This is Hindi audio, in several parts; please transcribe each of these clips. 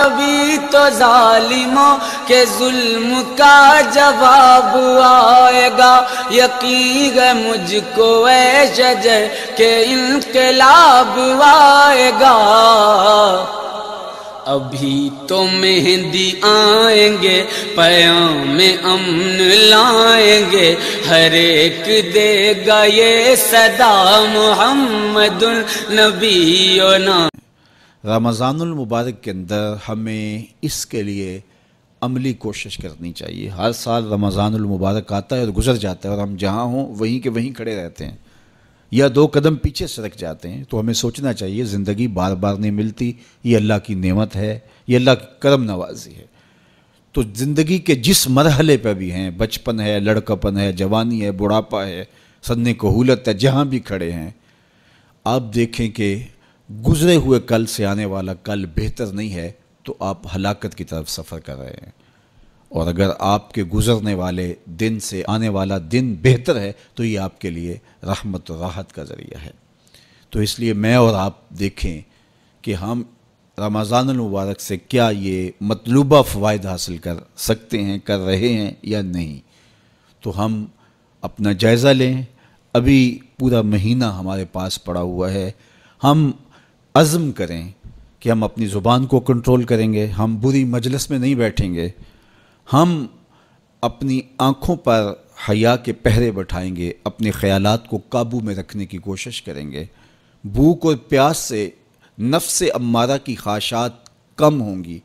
अभी तो जालिमों के जुल्म का जवाब आएगा। यकीन है मुझको ऐ के इनकलाब आएगा। अभी तो मेहंदी आएँगे, पयाम में अमन लाएँगे। हर एक देगा ये सदा मोहम्मद नबी ना रमज़ानुल मुबारक के अंदर हमें इसके लिए अमली कोशिश करनी चाहिए। हर साल रमज़ानुल मुबारक आता है और गुजर जाता है और हम जहाँ हों, वहीं के वहीं खड़े रहते हैं। या दो कदम पीछे सरक जाते हैं तो हमें सोचना चाहिए, ज़िंदगी बार बार नहीं मिलती। ये अल्लाह की नेमत है, ये अल्लाह की करम नवाजी है। तो ज़िंदगी के जिस मरहले पर भी हैं, बचपन है, लड़कापन है, जवानी है, बुढ़ापा है सन्ने कहूलत है, जहाँ भी खड़े हैं, आप देखें कि गुजरे हुए कल से आने वाला कल बेहतर नहीं है तो आप हलाकत की तरफ़ सफ़र कर रहे हैं। और अगर आपके गुजरने वाले दिन से आने वाला दिन बेहतर है तो ये आपके लिए रहमत और राहत का ज़रिया है। तो इसलिए मैं और आप देखें कि हम रमज़ान मुबारक से क्या ये मतलूबा फ़वाद हासिल कर सकते हैं, कर रहे हैं या नहीं। तो हम अपना जायज़ा लें। अभी पूरा महीना हमारे पास पड़ा हुआ है। हम अज़म करें कि हम अपनी ज़ुबान को कंट्रोल करेंगे, हम बुरी मजलिस में नहीं बैठेंगे, हम अपनी आँखों पर हया के पहरे बैठाएँगे, अपने ख़यालात को काबू में रखने की कोशिश करेंगे। भूख और प्यास से, नफ्स अम्मारा की ख्वाहिशात कम होंगी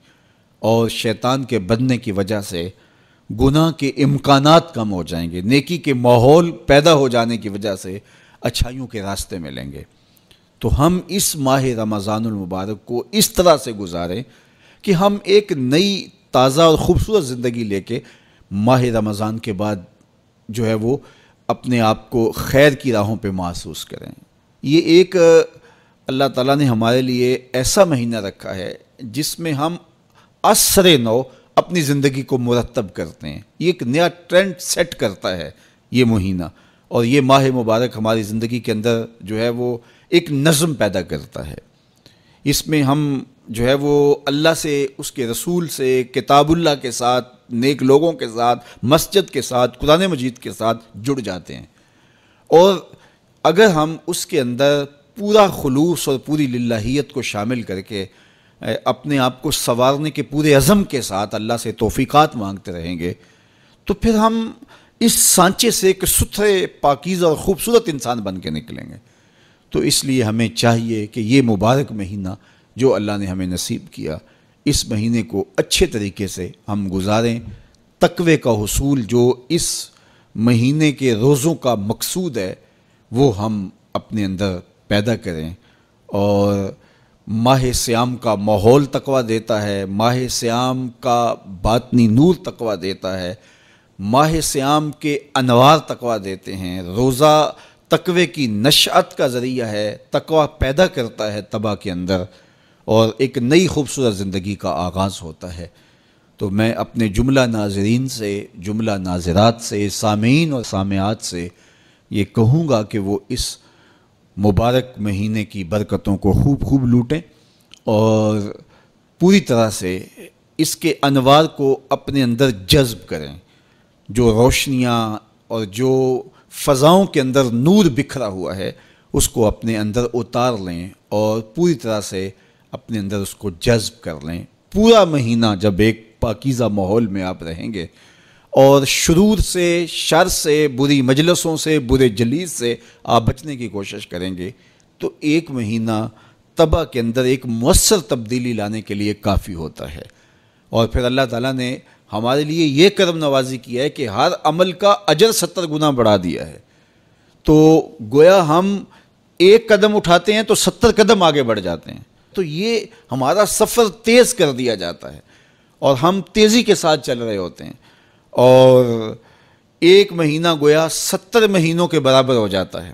और शैतान के बनने की वजह से गुनाह के इम्कानात कम हो जाएँगे, नेकी के माहौल पैदा हो जाने की वजह से अच्छाइयों के रास्ते मिलेंगे। तो हम इस माह रमज़ानुल मुबारक को इस तरह से गुजारें कि हम एक नई ताज़ा और ख़ूबसूरत ज़िंदगी लेके माह रमज़ान के बाद जो है वो अपने आप को खैर की राहों पे महसूस करें। ये एक अल्लाह ताला ने हमारे लिए ऐसा महीना रखा है जिसमें हम असर नौ अपनी ज़िंदगी को मुरतब करते हैं। ये एक नया ट्रेंड सेट करता है ये महीना। और ये माह मुबारक हमारी ज़िंदगी के अंदर जो है वो एक नज़म पैदा करता है। इसमें हम जो है वो अल्लाह से, उसके रसूल से किताबुल्ला के साथ, नेक लोगों के साथ, मस्जिद के साथ, कुरान मजीद के साथ जुड़ जाते हैं। और अगर हम उसके अंदर पूरा खलूस और पूरी लाहियत को शामिल करके अपने आप को संवारने के पूरे अज़म के साथ अल्लाह से तोफ़ीक़ात मांगते रहेंगे तो फिर हम इस सांचे से एक सुथरे, पाकिज़ और ख़ूबसूरत इंसान बन के निकलेंगे। तो इसलिए हमें चाहिए कि ये मुबारक महीना जो अल्लाह ने हमें नसीब किया, इस महीने को अच्छे तरीके से हम गुजारें। तकवे का हसूल जो इस महीने के रोज़ों का मकसूद है, वो हम अपने अंदर पैदा करें। और माह श्याम का माहौल तकवा देता है, माह श्याम का बातनी नूर तकवा देता है, माह श्याम के अनवार तकवा देते हैं, रोज़ा तकवे की नशात का ज़रिया है, तकवा पैदा करता है तबाह के अंदर और एक नई खूबसूरत ज़िंदगी का आगाज़ होता है। तो मैं अपने जुमला नाजरीन से, जुमला नाजरात से, सामीन और सामयात से ये कहूँगा कि वो इस मुबारक महीने की बरकतों को खूब खूब लूटें और पूरी तरह से इसके अनवार को अपने अंदर जज्ब करें। जो रोशनियाँ और जो फ़ज़ाओं के अंदर नूर बिखरा हुआ है, उसको अपने अंदर उतार लें और पूरी तरह से अपने अंदर उसको जज्ब कर लें। पूरा महीना जब एक पाकिज़ा माहौल में आप रहेंगे और शुरूर से, शर से, बुरी मजलसों से, बुरे जलीस से आप बचने की कोशिश करेंगे तो एक महीना तबा के अंदर एक मौसर तब्दीली लाने के लिए काफ़ी होता है। और फिर अल्लाह ताला ने हमारे लिए ये करम नवाजी किया है कि हर अमल का अजर सत्तर गुना बढ़ा दिया है। तो गोया हम एक कदम उठाते हैं तो सत्तर कदम आगे बढ़ जाते हैं। तो ये हमारा सफ़र तेज़ कर दिया जाता है और हम तेज़ी के साथ चल रहे होते हैं। और एक महीना गोया सत्तर महीनों के बराबर हो जाता है।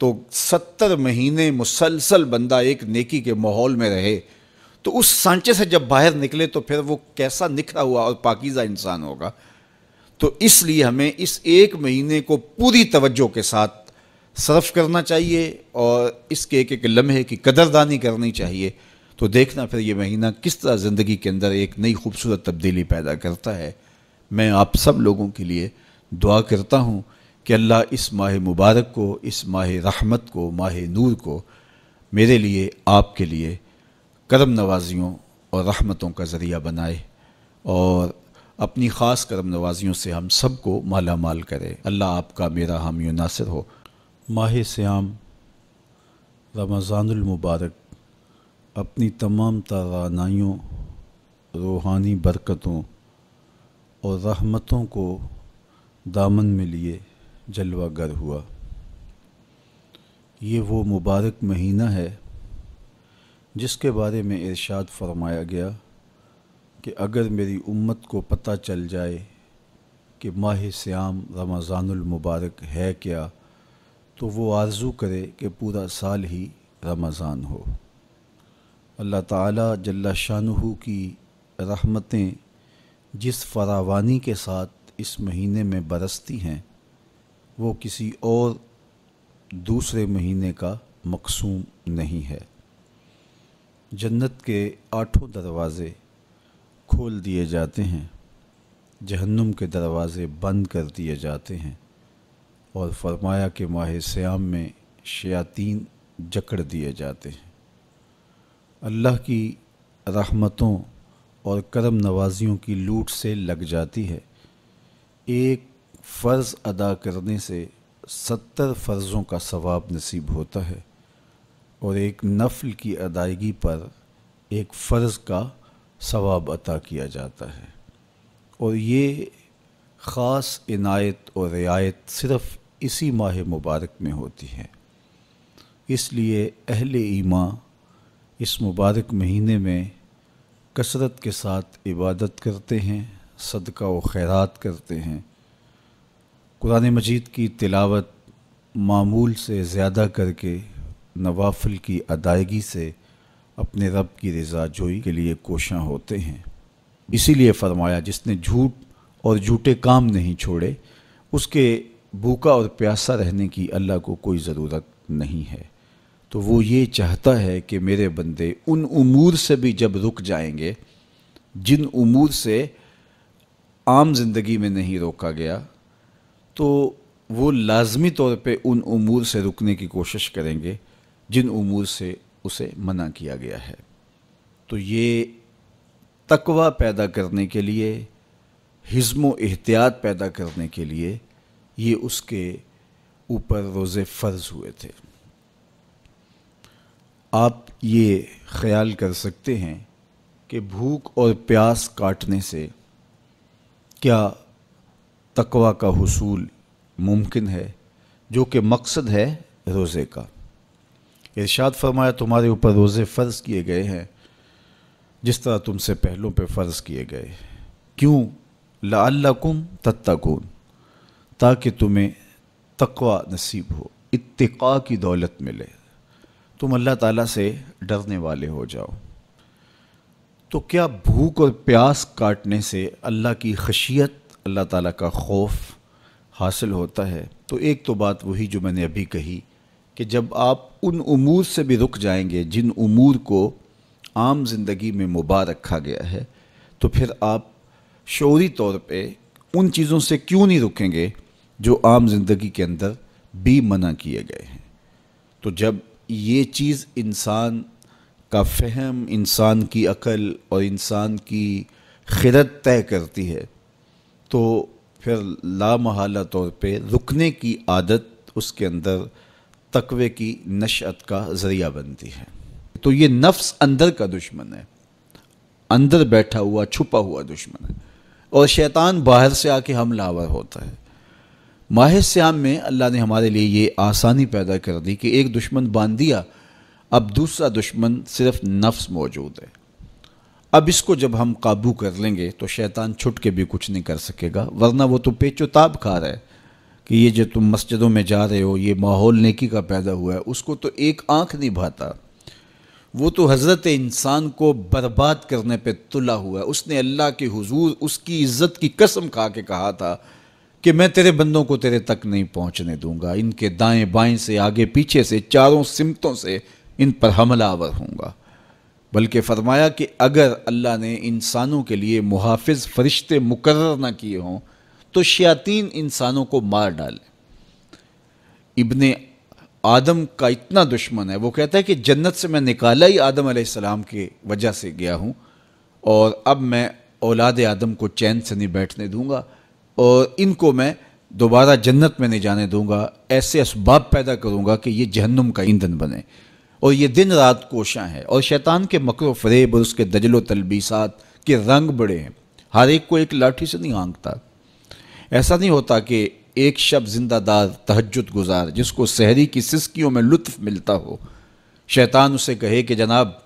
तो सत्तर महीने मुसलसल बंदा एक नेकी के माहौल में रहे। तो उस सांचे से जब बाहर निकले तो फिर वो कैसा निखरा हुआ और पाकिज़ा इंसान होगा। तो इसलिए हमें इस एक महीने को पूरी तवज्जो के साथ सर्फ करना चाहिए और इसके एक एक लम्हे की कदरदानी करनी चाहिए। तो देखना फिर ये महीना किस तरह ज़िंदगी के अंदर एक नई खूबसूरत तब्दीली पैदा करता है। मैं आप सब लोगों के लिए दुआ करता हूँ कि अल्लाह इस माह मुबारक को, इस माह रहमत को, माह नूर को मेरे लिए, आपके लिए करम नवाजियों और रहमतों का ज़रिया बनाए और अपनी ख़ास करम नवाजियों से हम सबको माला माल करे। अल्लाह आपका, मेरा, हामी नासिर हो। माह श्याम रमज़ानमबारक अपनी तमाम तरानाइयों, रूहानी बरकतों और रहमतों को दामन में लिए जलवा गर हुआ। ये वो मुबारक महीना है जिसके बारे में इरशाद फरमाया गया कि अगर मेरी उम्मत को पता चल जाए कि माह श्याम रमज़ानमबारक है क्या तो वो आरज़ू करे कि पूरा साल ही रमज़ान हो। अल्लाह ताला जल्ला शाहू की रहमतें जिस फरावानी के साथ इस महीने में बरसती हैं, वो किसी और दूसरे महीने का मकसूम नहीं है। जन्नत के आठों दरवाज़े खोल दिए जाते हैं। जहन्नुम के दरवाज़े बंद कर दिए जाते हैं और फरमाया के माह श्याम में शयातीन जकड़ दिए जाते हैं। अल्लाह की रहमतों और करम नवाजियों की लूट से लग जाती है। एक फ़र्ज़ अदा करने से सत्तर फ़र्ज़ों का सवाब नसीब होता है। और एक नफल की अदायगी पर एक फ़र्ज़ का सवाब अता किया जाता है। और ये ख़ास इनायत और रियायत सिर्फ़ इसी माह मुबारक में होती है। इसलिए अहल ईमा इस मुबारक महीने में कसरत के साथ इबादत करते हैं, सदका व खैरात करते हैं। कुरान मजीद की तिलावत मामूल से ज़्यादा करके नवाफिल की अदायगी से अपने रब की रज़ा जोई के लिए कोशां होते हैं। इसीलिए फरमाया, जिसने झूठ और झूठे काम नहीं छोड़े, उसके भूखा और प्यासा रहने की अल्लाह को कोई ज़रूरत नहीं है। तो वो ये चाहता है कि मेरे बंदे उन उमूर से भी जब रुक जाएँगे, जिन उमूर से आम ज़िंदगी में नहीं रोका गया तो वो लाजमी तौर पे उन उमूर से रुकने की कोशिश करेंगे। जिन उमूर से उसे मना किया गया है। तो ये तकवा पैदा करने के लिए, हिज़म एहतियात पैदा करने के लिए ये उसके ऊपर रोज़े फ़र्ज़ हुए थे। आप ये ख्याल कर सकते हैं कि भूख और प्यास काटने से क्या तकवा का हसूल मुमकिन है, जो कि मकसद है रोज़े का? इरशाद फरमाया, तुम्हारे ऊपर रोज़े फ़र्ज़ किए गए हैं, जिस तरह तुमसे पहलों पे फ़र्ज़ किए गए। क्यों? लाकुम तत्तकून, ताकि तुम्हें तकवा नसीब हो, इत्तिका की दौलत मिले। तुम अल्लाह ताला से डरने वाले हो जाओ। तो क्या भूख और प्यास काटने से अल्लाह की खशियत, अल्लाह ताला का खौफ हासिल होता है? तो एक तो बात वही जो मैंने अभी कही कि जब आप उन उमूर से भी रुक जाएँगे, जिन उमूर को आम ज़िंदगी में मुबार रखा गया है तो फिर आप शौरी तौर पे उन चीज़ों से क्यों नहीं रुकेंगे जो आम ज़िंदगी के अंदर भी मना किए गए हैं? तो जब ये चीज़ इंसान का फहम, इंसान की अकल और इंसान की खिरत तय करती है तो फिर लामहला तौर पे रुकने की आदत उसके अंदर तकवे की नशत का ज़रिया बनती है। तो ये नफ्स अंदर का दुश्मन है। अंदर बैठा हुआ, छुपा हुआ दुश्मन है। और शैतान बाहर से आके हमलावर होता है। माह श्याम में अल्लाह ने हमारे लिए ये आसानी पैदा कर दी कि एक दुश्मन बाँध दिया, अब दूसरा दुश्मन सिर्फ़ नफ्स मौजूद है। अब इसको जब हम काबू कर लेंगे तो शैतान छुट के भी कुछ नहीं कर सकेगा, वरना वो तो पेचोताब खा रहा है। कि ये जो तुम मस्जिदों में जा रहे हो, ये माहौल नेकी का पैदा हुआ है, उसको तो एक आँख नहीं भाता। वो तो हज़रत इंसान को बर्बाद करने पे तुला हुआ है। उसने अल्लाह के हुजूर, उसकी इज़्ज़त की कसम खा के कहा था कि मैं तेरे बंदों को तेरे तक नहीं पहुँचने दूँगा। इनके दाएँ बाएँ से, आगे पीछे से, चारों सिमतों से इन पर हमलावर हूँगा बल्कि फरमाया कि अगर अल्लाह ने इंसानों के लिए मुहाफ़ फरिश्ते मुकर ना किए हों तो शयातीन इंसानों को मार डाले। इब्ने आदम का इतना दुश्मन है, वो कहता है कि जन्नत से मैं निकाला ही आदम सलाम की वजह से गया हूँ और अब मैं औलाद आदम को चैन से नहीं बैठने दूँगा और इनको मैं दोबारा जन्नत में नहीं जाने दूँगा। ऐसे इसबाब पैदा करूँगा कि ये जहन्नुम का ईंधन बने और ये दिन रात कोशां है और शैतान के मकर फरेब और उसके दजलो तलबीसात के रंग बड़े हैं। हर एक को एक लाठी से नहीं आंकता। ऐसा नहीं होता कि एक शब जिंदादार तहजद गुजार, जिसको शहरी की सिस्कियों में लुत्फ मिलता हो। शैतान उसे कहे कि, जनाब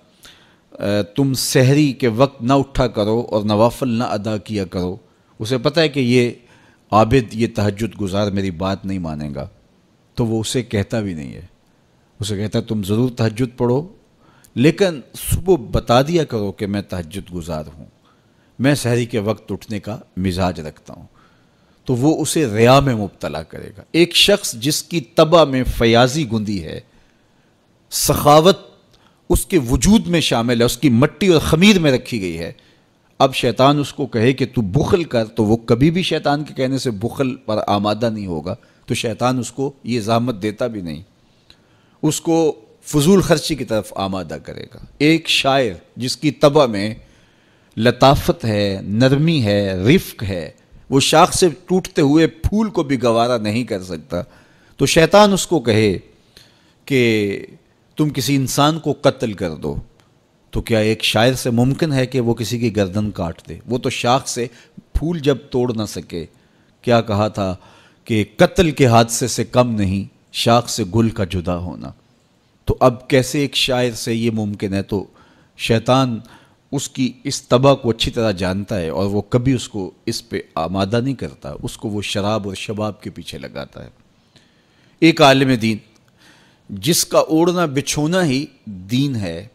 तुम शहरी के वक्त ना उठा करो और नवाफल ना अदा किया करो। उसे पता है कि ये आबिद, ये तहजद गुजार मेरी बात नहीं मानेगा। तो वो उसे कहता भी नहीं है। उसे कहता तुम ज़रूर तहजद पढ़ो, लेकिन सुबह बता दिया करो कि मैं तहजद गुजार हूँ। मैं शहरी के वक्त उठने का मिजाज रखता हूँ। तो वो उसे रिया में मुबतला करेगा। एक शख्स जिसकी तबा में फयाजी गुंदी है, सखावत उसके वजूद में शामिल है, उसकी मट्टी और खमीर में रखी गई है। अब शैतान उसको कहे कि तू बुखल कर तो वो कभी भी शैतान के कहने से बुखल पर आमादा नहीं होगा। तो शैतान उसको ये जहमत देता भी नहीं। उसको फजूल खर्ची की तरफ़ आमादा करेगा। एक शायर जिसकी तबा में लताफत है, नरमी है, रिफ्क है वो शाख से टूटते हुए फूल को भी गवारा नहीं कर सकता। तो शैतान उसको कहे कि तुम किसी इंसान को कत्ल कर दो। तो क्या एक शायर से मुमकिन है कि वो किसी की गर्दन काट दे? वो तो शाख से फूल जब तोड़ ना सके। क्या कहा था कि कत्ल के हादसे से कम नहीं, शाख से गुल का जुदा होना। तो अब कैसे एक शायर से ये मुमकिन है? तो शैतान उसकी इस तबा को अच्छी तरह जानता है और वो कभी उसको इस पे आमादा नहीं करता, उसको वो शराब और शबाब के पीछे लगाता है। एक आलम दीन, जिसका ओढ़ना बिछोना ही दीन है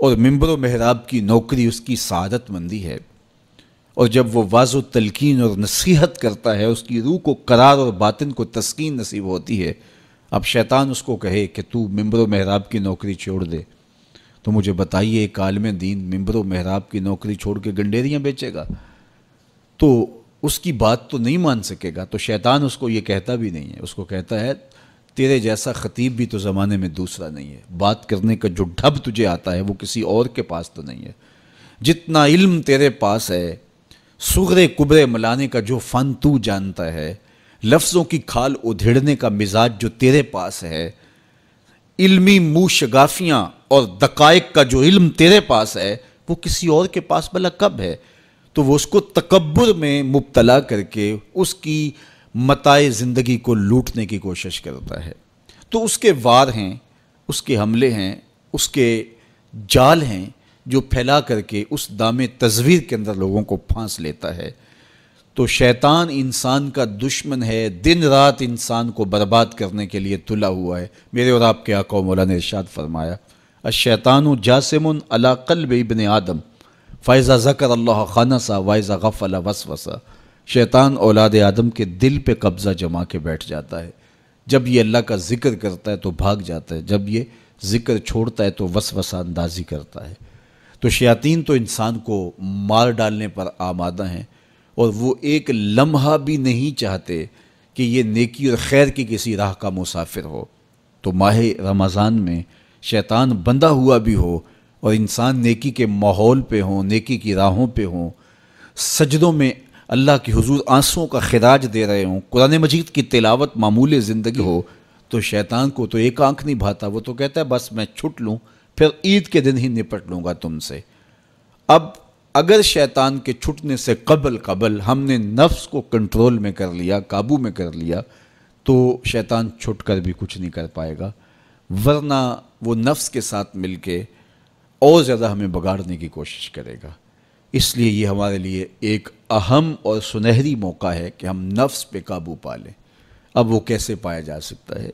और मंबर महराब की नौकरी उसकी सादत मंदी है और जब वो वाजो तलकिन और नसीहत करता है, उसकी रूह को करार और बातिन को तस्कीन नसीब होती है, अब शैतान उसको कहे कि तू मंबर महराब की नौकरी छोड़ दे। तो मुझे बताइए एक आलम दीन मंबर महराब की नौकरी छोड़ के गंडेरियाँ बेचेगा? तो उसकी बात तो नहीं मान सकेगा तो शैतान उसको ये कहता भी नहीं है। उसको कहता है, तेरे जैसा ख़तीब भी तो ज़माने में दूसरा नहीं है। बात करने का जो ढब तुझे आता है, वो किसी और के पास तो नहीं है। जितना इल्म तेरे पास है, सुगरे कुबरे मलाने का जो फ़न तू जानता है, लफ्ज़ों की खाल उधेड़ने का मिजाज जो तेरे पास है, इल्मी मुँह शगाफियाँ और दकायक का जो इल्म तेरे पास है, वो किसी और के पास भला कब है? तो वो उसको तकबर में मुबतला करके उसकी मताए ज़िंदगी को लूटने की कोशिश करता है। तो उसके वार हैं, उसके हमले हैं, उसके जाल हैं, जो फैला करके उस दाम तस्वीर के अंदर लोगों को फांस लेता है। तो शैतान इंसान का दुश्मन है, दिन रात इंसान को बर्बाद करने के लिए तुला हुआ है। मेरे और आपके आका मौला ने इर्शाद फरमाया अशैतान जासमन अला कल्ब आदम फ़ैज़ा ज़कर अल्लाह खाना सा वाइज़ा गफ़ला वस वसा शैतान औलाद आदम के दिल पे कब्ज़ा जमा के बैठ जाता है जब ये अल्लाह का ज़िक्र करता है तो भाग जाता है जब ये ज़िक्र छोड़ता है तो वस अंदाजी करता है तो शयातीन तो इंसान को मार डालने पर आमादा हैं और वो एक लम्हा भी नहीं चाहते कि ये नेकी और खैर की किसी राह का मुसाफिर हो तो माह रमज़ान में शैतान बंधा हुआ भी हो और इंसान नेकी के माहौल पे हों, नेकी की राहों पे हों, सजदों में अल्लाह की हुजूर आंसुओं का खराज दे रहे हों, कुरान मजीद की तिलावत मामूल ज़िंदगी हो तो शैतान को तो एक आँख नहीं भाता, वो तो कहता है, बस मैं छुट लूँ, फिर ईद के दिन ही निपट लूँगा तुमसे। अब अगर शैतान के छुटने से कबल कबल हमने नफ्स को कंट्रोल में कर लिया, काबू में कर लिया तो शैतान छुट कर भी कुछ नहीं कर पाएगा। वरना वो नफ्स के साथ मिलके और ज़्यादा हमें बगाड़ने की कोशिश करेगा। इसलिए ये हमारे लिए एक अहम और सुनहरी मौका है कि हम नफ्स पे काबू पा लें। अब वो कैसे पाया जा सकता है?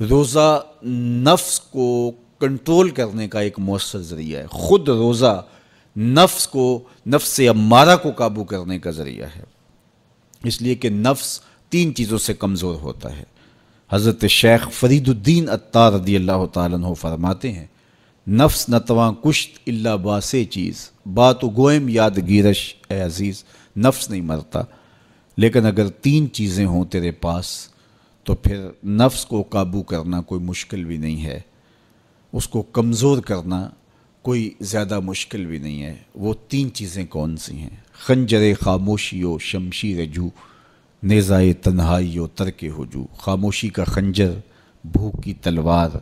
रोज़ा नफ्स को कंट्रोल करने का एक मौसर ज़रिया है। ख़ुद रोज़ा नफ्स को, नफ्स से अमारा को काबू करने का ज़रिया है। इसलिए कि नफ्स तीन चीज़ों से कमज़ोर होता है। हज़रत शेख फरीदुद्दीन अत्तार रदी अल्लाह तु फरमाते हैं, नफ्स नतवा कुश्त इल्ला बासे चीज़, बात गोयम याद गिरश, ए अज़ीज़, नफ्स नहीं मरता। लेकिन अगर तीन चीज़ें हों तेरे पास तो फिर नफ्स को काबू करना कोई मुश्किल भी नहीं है। उसको कमज़ोर करना कोई ज़्यादा मुश्किल भी नहीं है। वो तीन चीज़ें कौन सी हैं? खंजर खामोशी हो शमशीर जू। नेज़ाए तन्हाई हो तरक हजू खामोशी का खंजर, भूख की तलवार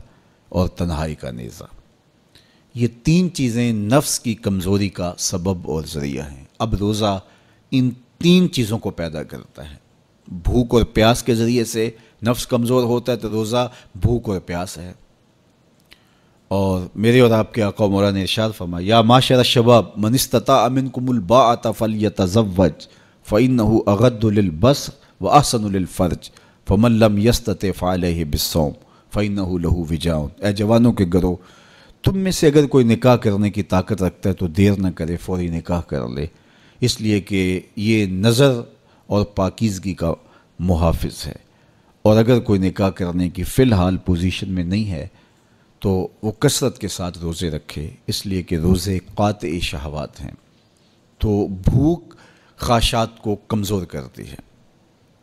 और तन्हाई का नेज़ा। ये तीन चीज़ें नफ्स की कमज़ोरी का सबब और ज़रिया हैं। अब रोज़ा इन तीन चीज़ों को पैदा करता है। भूख और प्यास के ज़रिए से नफ्स कमज़ोर होता है तो रोज़ा भूख और प्यास है। और मेरे और आपके आका मौला ने इरशाद फरमा या माशर शबाब मनस्तता अमिन कुमुलबा फल यतज़वज फ़ैन अगदुलबस व अहसनफ़र्ज फ़मल्लम यस्त फ़ाल बिस्सोम फ़ैन लहू विजाउन ए जवानों के गरो तुम में से अगर कोई निकाह करने की ताकत रखता है तो देर न करे फौरी निकाह कर ले इसलिए कि ये नज़र और पाकिजगी का मुहाफ़ है और अगर कोई निकाह करने की फ़िलहाल पोजीशन में नहीं है तो वो कसरत के साथ रोज़े रखे इसलिए कि रोज़े क़ात शहवात हैं तो भूख ख्वाशात को कमज़ोर करती है।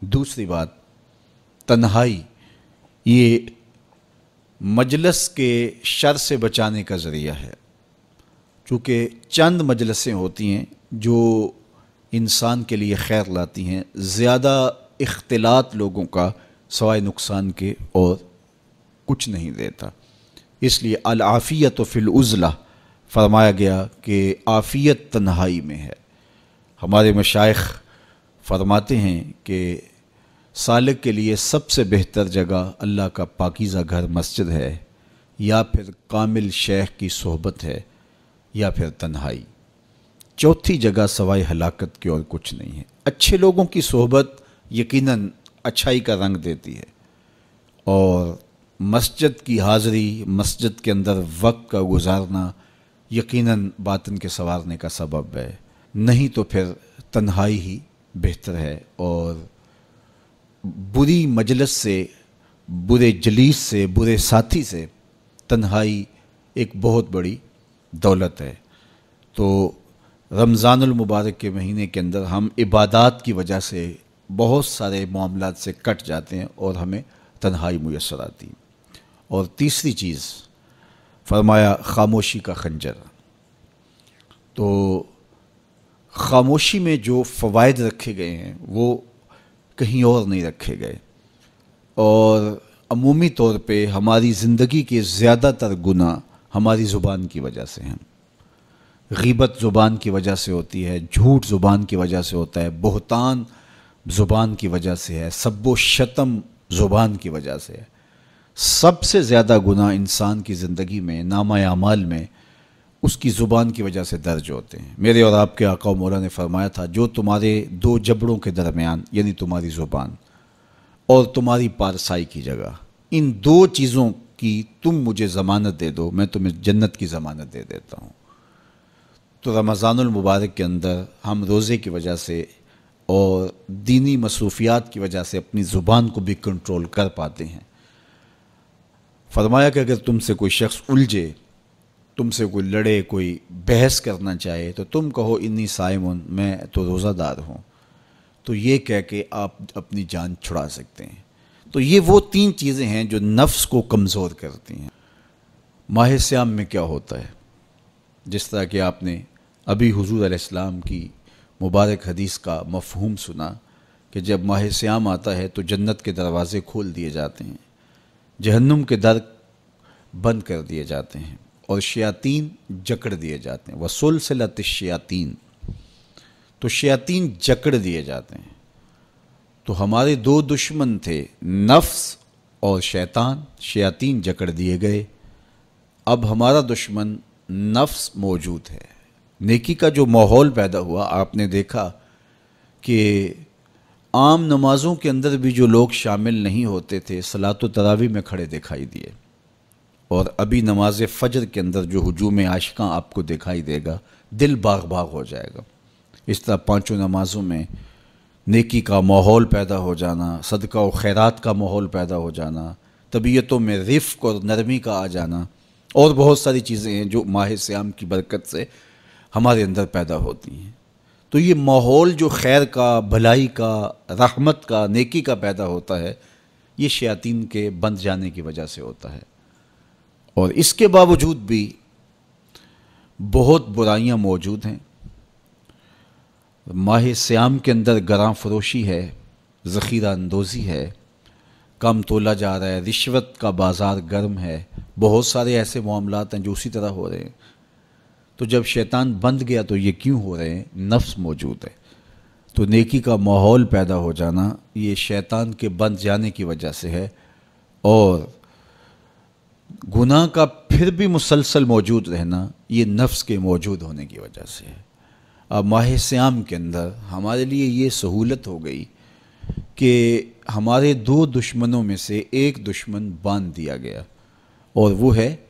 दूसरी बात, तन्हाई, ये मजलस के शर से बचाने का ज़रिया है। चूँकि चंद मजलसें होती हैं जो इंसान के लिए खैर लाती हैं, ज़्यादा इख्तलात लोगों का सवाए नुकसान के और कुछ नहीं देता। इसलिए अलाफ़ियत फ़िलउज़ला फरमाया गया कि आफ़ियत तन्हाई में है। हमारे मशाइ फरमाते हैं कि सालक के लिए सबसे बेहतर जगह अल्लाह का पाकिज़ा घर मस्जिद है, या फिर कामिल शेख की सोहबत है, या फिर तन्हाई। चौथी जगह सवाई हलाकत की और कुछ नहीं है। अच्छे लोगों की सोहबत यकीनन अच्छाई का रंग देती है। और मस्जिद की हाज़िरी, मस्जिद के अंदर वक्त का गुजारना यकीनन बातन के संवारने का सबब है। नहीं तो फिर तन्हाई ही बेहतर है और बुरी मजलस से, बुरे जलीस से, बुरे साथी से तन्हाई एक बहुत बड़ी दौलत है। तो रमज़ानुल मुबारक के महीने के अंदर हम इबादत की वजह से बहुत सारे मामला से कट जाते हैं और हमें तन्हाई मैसर आती और तीसरी चीज़, फरमाया खामोशी का खंजर। तो खामोशी में जो फ़वाद रखे गए हैं, वो कहीं और नहीं रखे गए। और अमूमी तौर पे हमारी ज़िंदगी के ज़्यादातर गुना हमारी ज़ुबान की वजह से हैं। गीबत ज़ुबान की वजह से होती है, झूठ ज़ुबान की वजह से होता है, बहतान ज़ुबान की वजह से है सब्बो शतम ज़ुबान की वजह से है। सबसे ज़्यादा गुना इंसान की ज़िंदगी में नामा अमाल में उसकी ज़ुबान की वजह से दर्ज होते हैं। मेरे और आपके आका मौला ने फरमाया था, जो तुम्हारे दो जबड़ों के दरमियान, यानी तुम्हारी ज़ुबान और तुम्हारी पारसाई की जगह, इन दो चीज़ों की तुम मुझे ज़मानत दे दो, मैं तुम्हें जन्नत की ज़मानत दे देता हूँ। तो रमज़ानमबारक के अंदर हम रोज़े की वजह से और दीनी मसरूफियात की वजह से अपनी ज़ुबान को भी कंट्रोल कर पाते हैं। फरमाया कि अगर तुमसे कोई शख्स उलझे तुमसे कोई लड़े, कोई बहस करना चाहे तो तुम कहो, इन्नी साइमन, मैं तो रोज़ादार हूँ। तो ये कह के आप अपनी जान छुड़ा सकते हैं। तो ये वो तीन चीज़ें हैं जो नफ्स को कमज़ोर करती हैं। माह श्याम में क्या होता है? जिस तरह कि आपने अभी हुजूर अलैहिस्सलाम की मुबारक हदीस का मफहूम सुना कि जब माह श्याम आता है तो जन्नत के दरवाज़े खोल दिए जाते हैं, जहन्नुम के दर बंद कर दिए जाते हैं। और शयातीन जकड़ दिए जाते हैं। वसुल से लत शयातीन। तो शयातीन जकड़ दिए जाते हैं। तो हमारे दो दुश्मन थे, नफ्स और शैतान। शयातीन जकड़ दिए गए। अब हमारा दुश्मन नफ्स मौजूद है। नेकी का जो माहौल पैदा हुआ, आपने देखा कि आम नमाज़ों के अंदर भी जो लोग शामिल नहीं होते थे, सलात तरावी में खड़े दिखाई दिए। और अभी नमाज़ फ़जर के अंदर जो हजूम आशका आपको दिखाई देगा, दिल बाग बाग हो जाएगा। इस तरह पाँचों नमाज़ों में नेकी का माहौल पैदा हो जाना, सदका व खैरात का माहौल पैदा हो जाना, तबीयतों में रिफ्क और नरमी का आ जाना, और बहुत सारी चीज़ें हैं जो माह श्याम की बरकत से हमारे अंदर पैदा होती हैं। तो ये माहौल जो खैर का, भलाई का, रहमत का, नेकी का पैदा होता है, ये शयातीन के बंद जाने की वजह से होता है। और इसके बावजूद भी बहुत बुराइयाँ मौजूद हैं। माह श्याम के अंदर गरां फरोशी है, ज़ख़ीरा अंदोज़ी है, कम तोला जा रहा है, रिश्वत का बाज़ार गर्म है, बहुत सारे ऐसे मामला हैं जो उसी तरह हो रहे हैं। तो जब शैतान बंद गया तो ये क्यों हो रहे हैं? नफ्स मौजूद है। तो नेकी का माहौल पैदा हो जाना ये शैतान के बंद जाने की वजह से है और गुनाह का फिर भी मुसलसल मौजूद रहना ये नफ्स के मौजूद होने की वजह से है। अब माह श्याम के अंदर हमारे लिए ये सहूलत हो गई कि हमारे दो दुश्मनों में से एक दुश्मन बाँध दिया गया और वो है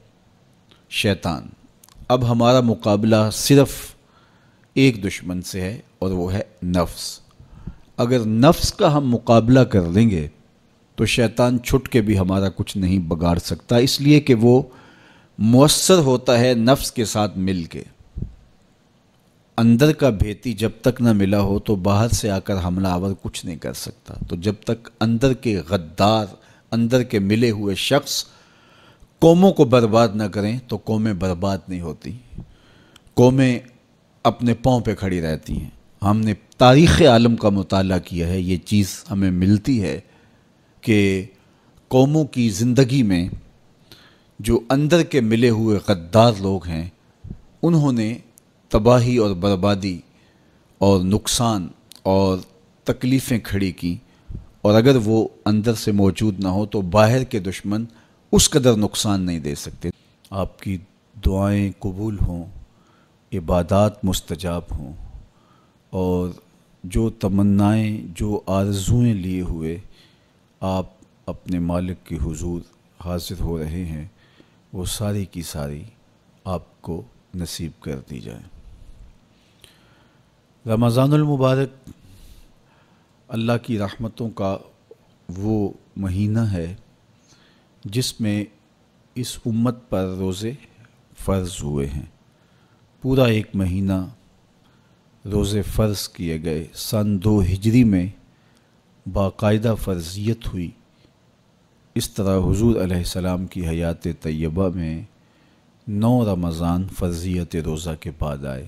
शैतान। अब हमारा मुकाबला सिर्फ़ एक दुश्मन से है और वो है नफ्स। अगर नफ्स का हम मुकाबला कर लेंगे तो शैतान छुट के भी हमारा कुछ नहीं बगाड़ सकता, इसलिए कि वो मौसर होता है नफ्स के साथ मिल के अंदर का भेती जब तक ना मिला हो तो बाहर से आकर हमलावर कुछ नहीं कर सकता। तो जब तक अंदर के गद्दार, अंदर के मिले हुए शख्स कौमों को बर्बाद ना करें तो कौमें बर्बाद नहीं होती। कौमें अपने पाँव पे खड़ी रहती हैं। हमने तारीख़ आलम का मताल किया है, ये चीज़ हमें मिलती है। कि कौमों की ज़िंदगी में जो अंदर के मिले हुए गद्दार लोग हैं, उन्होंने तबाही और बर्बादी और नुकसान और तकलीफ़ें खड़ी की। और अगर वो अंदर से मौजूद ना हो तो बाहर के दुश्मन उस कदर नुकसान नहीं दे सकते। आपकी दुआएँ कबूल हों, इबादत मुस्तजाब हों, और जो तमन्नाएँ, जो आरजुएँ लिए हुए आप अपने मालिक के हुजूर हाजिर हो रहे हैं, वो सारी की सारी आपको नसीब कर दी जाए। रमज़ानमबारक अल्लाह की रहमतों का वो महीना है, जिसमें इस उम्मत पर रोज़े फ़र्ज़ हुए हैं। पूरा एक महीना रोज़े फ़र्ज़ किए गए सन दो हिजरी में बाकायदा फ़र्जियत हुई। इस तरह हुजूर अलैहिस्सलाम की हयात तय्यबा में नौ रमज़ान फ़र्जियत रोज़ा के बाद आए।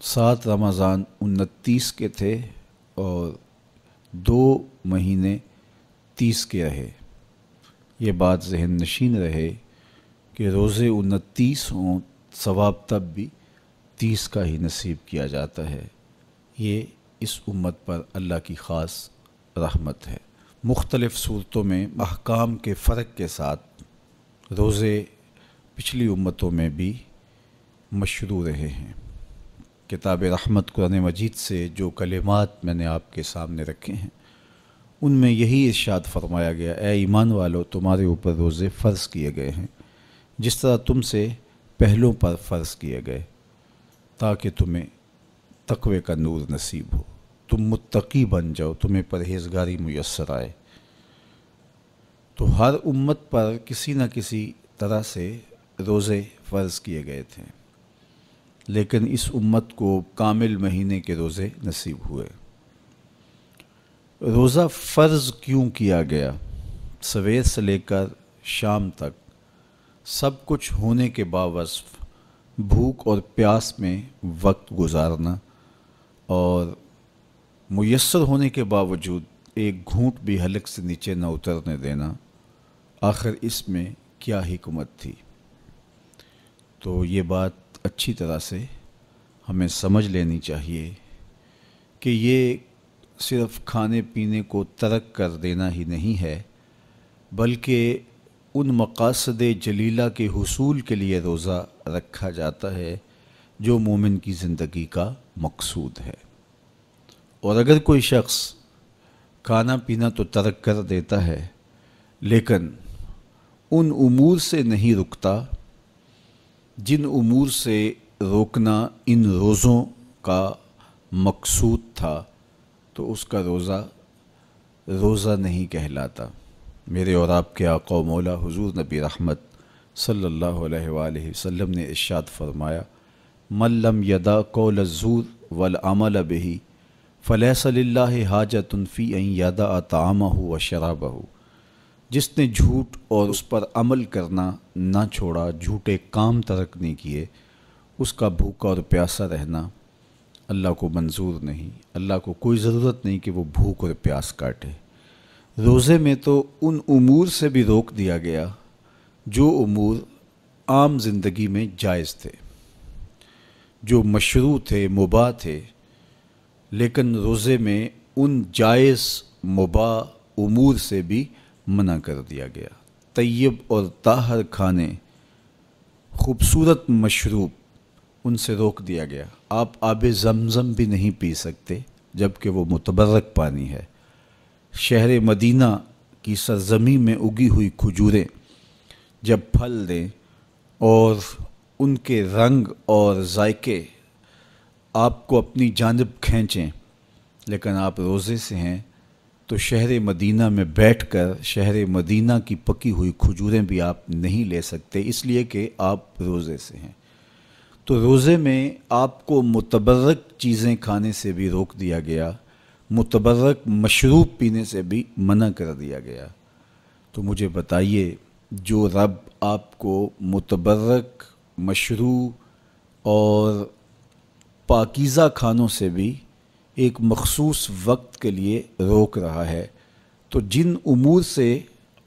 सात रमज़ान उनतीस के थे और दो महीने तीस के रहे। ये बात जहन नशीन रहे कि रोज़े उनतीस हों, सवाब तब भी तीस का ही नसीब किया जाता है। ये इस उम्मत पर अल्लाह की ख़ास रहमत है। मुख्तलिफ़ सूरतों में अहकाम के फ़र्क के साथ रोज़े पिछली उम्मतों में भी मशरू रहे हैं। किताब रहमत कुरान मजीद से जो कलिमात मैंने आपके सामने रखे हैं, उनमें यही इर्शाद फरमाया गया, ए ईमान वालो, तुम्हारे ऊपर रोज़े फ़र्ज़ किए गए हैं। जिस तरह तुमसे पहलों पर फ़र्ज़ किए गए, ताकि तुम्हें तकवे का नूर नसीब हो। तुम मुत्तकी बन जाओ, तुम्हें परहेजगारी मैसर आए। तो हर उम्मत पर किसी न किसी तरह से रोज़े फ़र्ज़ किए गए थे। लेकिन इस उम्मत को कामिल महीने के रोज़े नसीब हुए। रोज़ा फ़र्ज़ क्यों किया गया? सवेर से लेकर शाम तक सब कुछ होने के बावस्फ भूख और प्यास में वक्त गुजारना और मुयसर होने के बावजूद एक घूंट भी हलक से नीचे न उतरने देना आखिर इसमें क्या हिकमत थी? तो ये बात अच्छी तरह से हमें समझ लेनी चाहिए कि ये सिर्फ़ खाने पीने को तर्क कर देना ही नहीं है, बल्कि उन मकासद जलीला के हसूल के लिए रोज़ा रखा जाता है जो मोमिन की ज़िंदगी का मकसूद है। और अगर कोई शख्स खाना पीना तो तर्क कर देता है, लेकिन उन उमूर से नहीं रुकता, जिन उमूर से रोकना इन रोज़ों का मकसूद था तो उसका रोज़ा रोज़ा नहीं कहलाता। मेरे और आपके आका मौला हुजूर नबी रहमत सल्लल्लाहु अलैहि वसल्लम ने इरशाद फरमाया मल्लम यदा कौल ज़ूर वल अमल बही फ़लैसल्ला हाजतनफ़ी यदा तामह व शराबहू। जिसने झूठ और उस पर अमल करना ना छोड़ा, झूठे काम तरक नहीं किए, उसका भूखा और प्यासा रहना अल्लाह को मंजूर नहीं। अल्लाह को कोई ज़रूरत नहीं कि वो भूख और प्यास काटे। रोज़े में तो उन उमूर से भी रोक दिया गया, जो उमूर आम ज़िंदगी में जायज़ थे। जो मशरू थे, मुबा थे लेकिन रोज़े में उन जायज़ मुबा उमूर से भी मना कर दिया गया। तैयब और ताहर खाने, खूबसूरत मशरूब उनसे रोक दिया गया। आप आब जमज़म भी नहीं पी सकते, जबकि वो मुतबरक पानी है। शहर मदीना की सरजमी में उगी हुई खजूरें जब फल दें और उनके रंग और जायके आपको अपनी जानब खींचें, लेकिन आप रोज़े से हैं तो शहर मदीना में बैठकर शहर मदीना की पकी हुई खजूरें भी आप नहीं ले सकते, इसलिए कि आप रोज़े से हैं। तो रोज़े में आपको मुतबरक चीज़ें खाने से भी रोक दिया गया मुतबरक मशरूब पीने से भी मना कर दिया गया। तो मुझे बताइए, जो रब आपको मुतबरक मशरू और पाकिज़ा खानों से भी एक मखसूस वक्त के लिए रोक रहा है। तो जिन उमूर से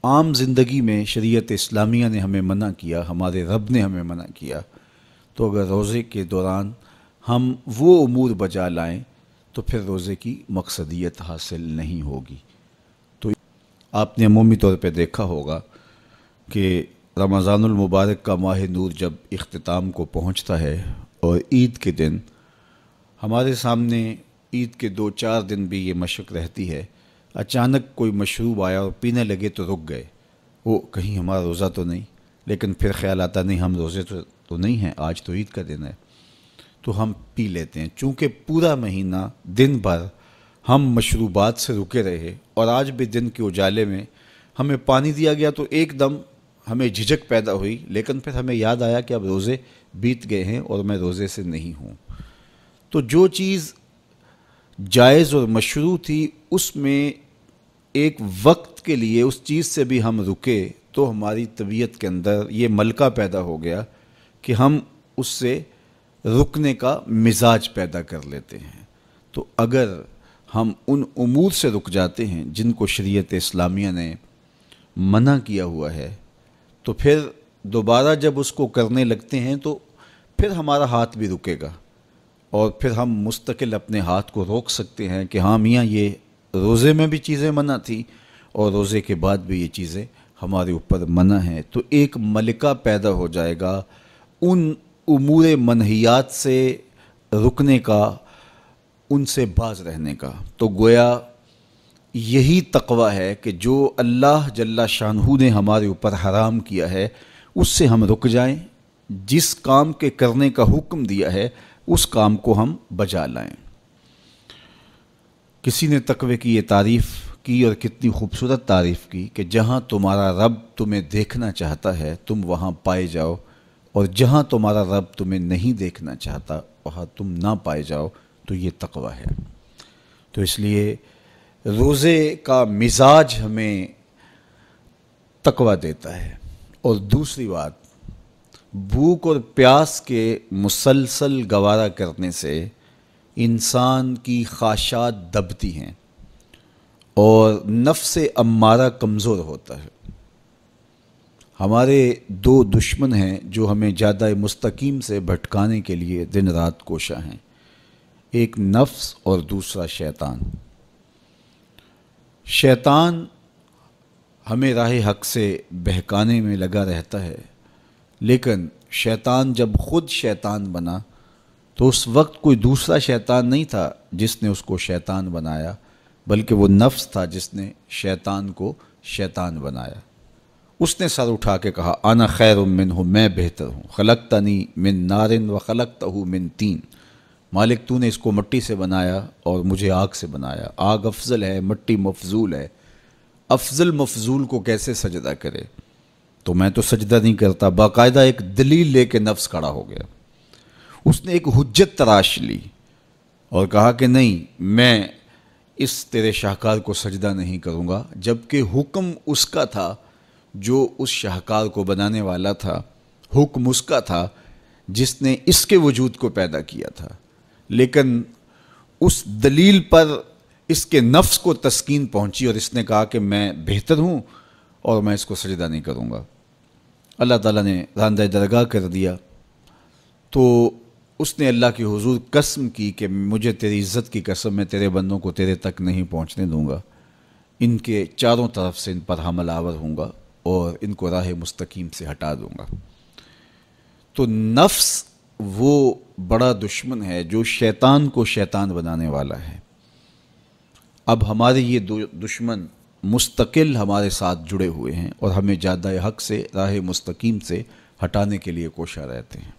आम ज़िंदगी में शरीयत इस्लामिया ने हमें मना किया, हमारे रब ने हमें मना किया तो अगर रोज़े के दौरान हम वो उमूर बजा लाएँ तो फिर रोज़े की मकसदियत हासिल नहीं होगी। तो आपने अमूमी तौर पर देखा होगा कि रमज़ानमबारक का माह नूर जब अख्ताम को पहुँचता है और ईद के दिन हमारे सामने ईद के दो चार दिन भी ये मशक रहती है। अचानक कोई मशरूब आया और पीने लगे तो रुक गए। वो कहीं हमारा रोज़ा तो नहीं लेकिन फिर ख्याल आता नहीं हम रोज़े तो, तो नहीं हैं आज तो ईद का दिन है। तो हम पी लेते हैं। चूँकि पूरा महीना दिन भर हम मशरूबात से रुके रहे और आज भी दिन के उजाले में हमें पानी दिया गया तो एकदम हमें झिझक पैदा हुई लेकिन फिर हमें याद आया कि अब रोज़े बीत गए हैं और मैं रोज़े से नहीं हूँ। तो जो चीज़ जायज़ और मशरू थी, उसमें एक वक्त के लिए उस चीज़ से भी हम रुके तो हमारी तबीयत के अंदर ये मलका पैदा हो गया कि हम उससे रुकने का मिजाज पैदा कर लेते हैं। तो अगर हम उन उमूर से रुक जाते हैं जिनको शरीयत इस्लामिया ने मना किया हुआ है तो फिर दोबारा जब उसको करने लगते हैं तो फिर हमारा हाथ भी रुकेगा। और फिर हम मुस्तकिल अपने हाथ को रोक सकते हैं कि हाँ मियाँ, ये रोज़े में भी चीज़ें मना थी और रोज़े के बाद भी ये चीज़ें हमारे ऊपर मना हैं। तो एक मलिका पैदा हो जाएगा उन उमूर मनहियात से रुकने का, उनसे बाज रहने का। तो गोया यही तकवा है कि जो अल्लाह जल्ला शाहू ने हमारे ऊपर हराम किया है, उससे हम रुक जाएँ। जिस काम के करने का हुक्म दिया है उस काम को हम बजा लाएँ। किसी ने तकवे की ये तारीफ़ की और कितनी खूबसूरत तारीफ़ की कि जहाँ तुम्हारा रब तुम्हें देखना चाहता है, तुम वहाँ पाए जाओ और जहाँ तुम्हारा रब तुम्हें नहीं देखना चाहता, वहाँ तुम ना पाए जाओ तो ये तकवा है। तो इसलिए रोज़े का मिजाज हमें तकवा देता है। और दूसरी बात भूख और प्यास के मुसलसल गवारा करने से इंसान की ख्वाशात दबती हैं और नफ्स अम्मारा कमज़ोर होता है। हमारे दो दुश्मन हैं जो हमें ज़्यादा मुस्तकीम से भटकाने के लिए दिन रात कोशा हैं। एक नफ्स और दूसरा शैतान। शैतान हमें राह हक से बहकाने में लगा रहता है। लेकिन शैतान जब ख़ुद शैतान बना तो उस वक्त कोई दूसरा शैतान नहीं था जिसने उसको शैतान बनाया, बल्कि वो नफ्स था जिसने शैतान को शैतान बनाया। उसने सर उठा के कहा, आना खैर मिन हूँ मैं बेहतर हूँ। खलक तनी मिन नारिन व खलक तहू मिन तीन। मालिक, तूने इसको मट्टी से बनाया और मुझे आग से बनाया। आग अफजल है, मट्टी मफजूल है। अफजल मफजूल को कैसे सजदा करे? तो मैं तो सजदा नहीं करता, बाकायदा एक दलील लेके नफ्स खड़ा हो गया। उसने एक हुज्जत तराश ली और कहा कि नहीं, मैं इस तेरे शाहकार को सजदा नहीं करूँगा, जबकि हुक्म उसका था, जो उस शाहकार को बनाने वाला था। हुक्म उसका था, जिसने इसके वजूद को पैदा किया था। लेकिन उस दलील पर इसके नफ्स को तस्कीन पहुँची और इसने कहा कि मैं बेहतर हूँ और मैं इसको सजदा नहीं करूँगा। अल्लाह ताला ने रानदा दरगाह कर दिया। तो उसने अल्लाह की हुजूर कसम की कि मुझे तेरी इज़्ज़त की कसम मैं तेरे बंदों को तेरे तक नहीं पहुँचने दूँगा। इनके चारों तरफ़ से इन पर हमल आवर हूँगा और इनको राह मुस्तकीम से हटा दूँगा। तो नफ्स वो बड़ा दुश्मन है जो शैतान को शैतान बनाने वाला है। अब हमारे ये दुश्मन मुस्तकिल हमारे साथ जुड़े हुए हैं और हमें ज़्यादा हक से, राह मुस्तकीम से हटाने के लिए कोशा रहते हैं